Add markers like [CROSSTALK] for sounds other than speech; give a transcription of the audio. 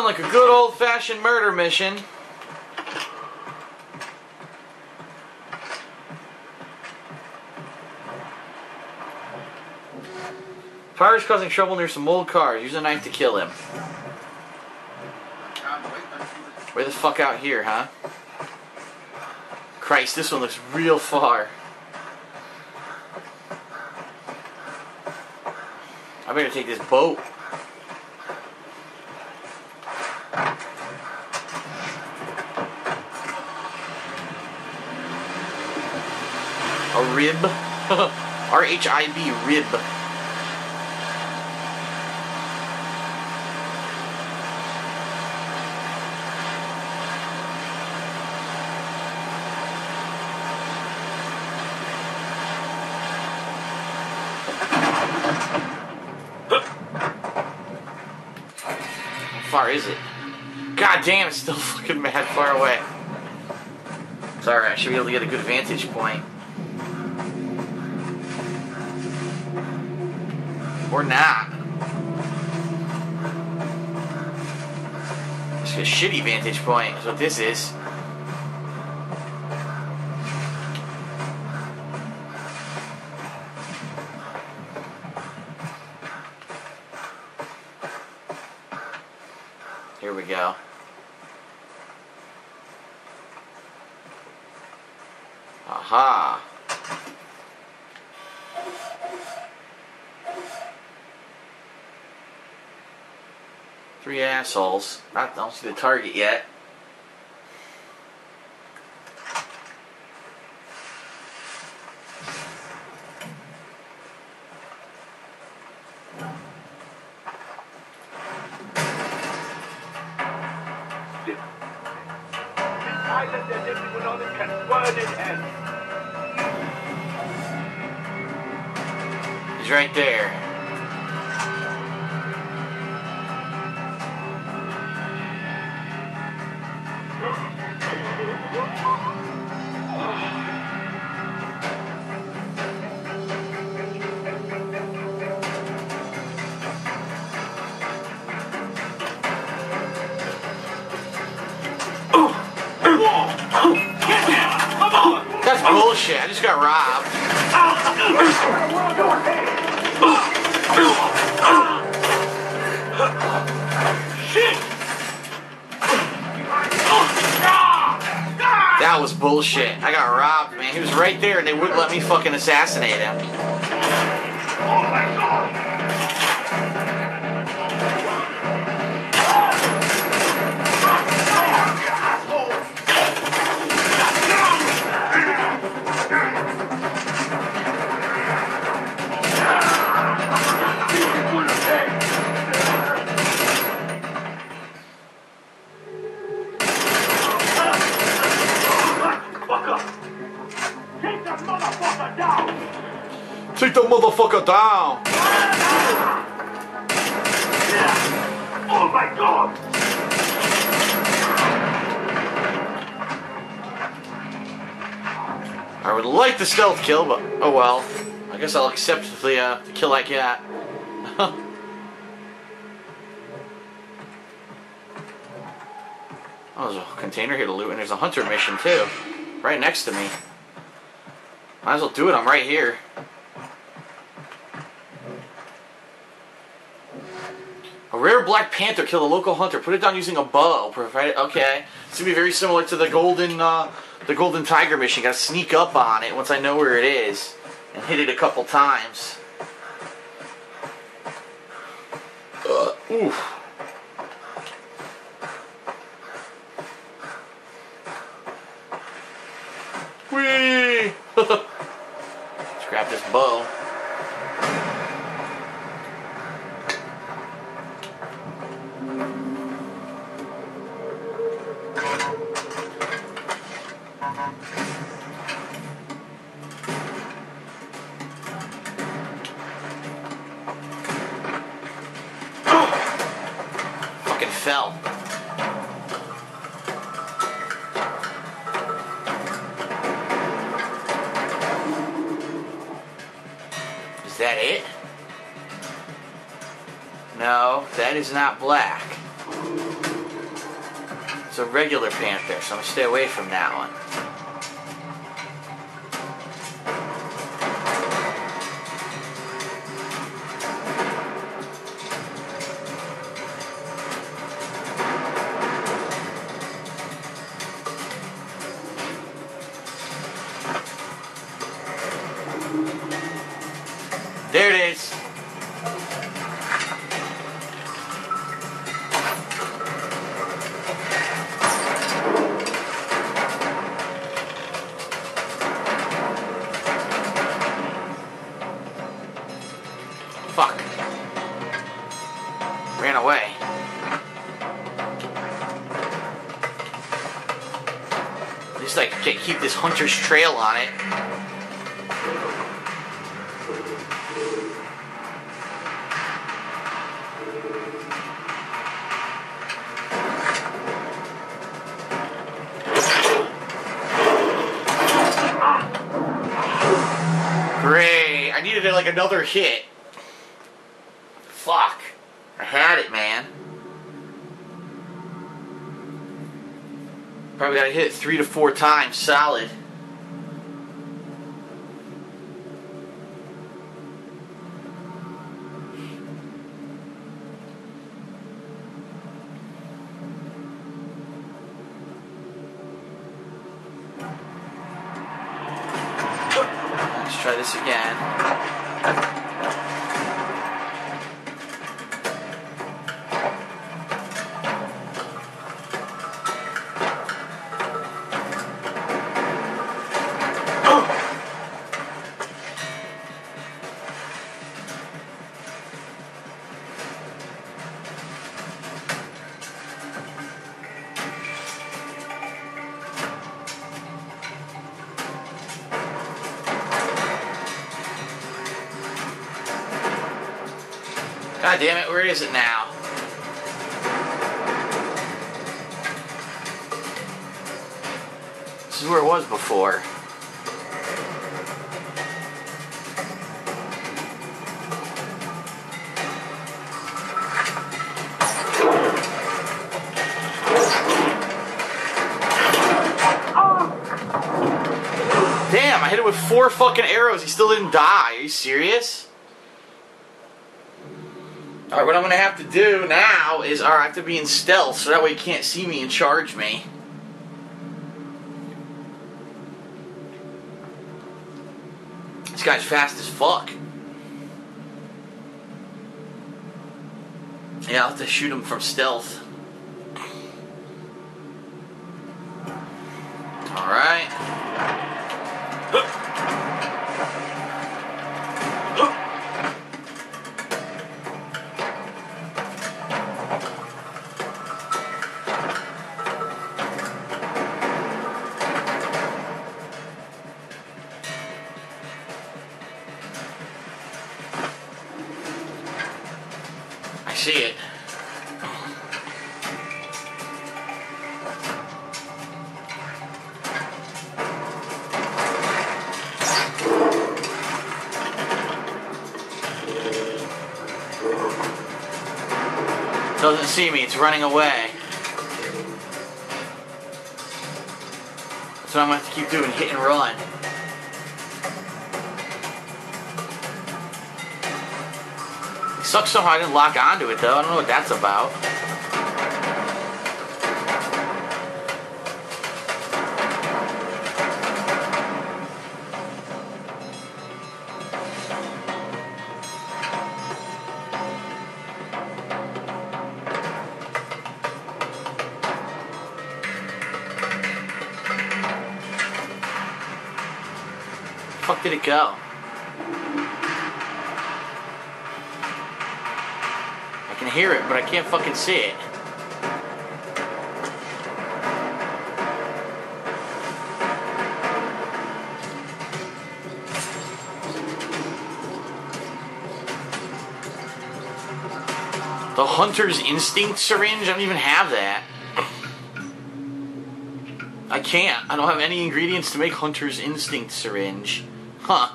Like a good old fashioned murder mission. Fire's causing trouble near some old cars. Use a knife to kill him. Way the fuck out here, huh? Christ, this one looks real far. I better take this boat. Rib. [LAUGHS] R H I B, rib. How far is it? God damn, it's still [LAUGHS] fucking mad far away. Sorry, I should be able to get a good vantage point. Or not. It's a shitty vantage point, is what this is. Here we go. Aha. Three assholes. I don't see the target yet. He's right there. Bullshit. I just got robbed. That was bullshit. I got robbed, man. He was right there and they wouldn't let me fucking assassinate him. Motherfucker down. Oh my god! I would like the stealth kill, but oh well. I guess I'll accept the, uh, the kill I get. oh, [LAUGHS] there's a container here to loot, and there's a hunter mission too. Right next to me. Might as well do it, I'm right here. A rare black panther kill a local hunter. Put it down using a bow. Provided, okay. It's gonna be very similar to the golden, uh, the golden tiger mission. Got to sneak up on it once I know where it is and hit it a couple times. Uh, oof. Whee! [LAUGHS] Let's grab this bow. Fucking fell. Is that it? No, that is not black. It's a regular panther, so I'm gonna stay away from that one. Hunter's trail on it. Great. I needed like another hit. Fuck. I had it, man. Probably gotta hit it three to four times solid. Let's try this again. God damn it, where is it now? This is where it was before. Damn, I hit it with four fucking arrows. He still didn't die. Are you serious? Alright, what I'm gonna have to do now is, alright, I have to be in stealth so that way he can't see me and charge me. This guy's fast as fuck. Yeah, I'll have to shoot him from stealth. See it. Doesn't see me, it's running away. What I'm gonna have to keep doing, hit and run. Sucks somehow I didn't lock onto it though. I don't know what that's about. Fuck did it go? Hear it, but I can't fucking see it. The Hunter's Instinct syringe? I don't even have that. I can't. I don't have any ingredients to make Hunter's Instinct syringe. Huh.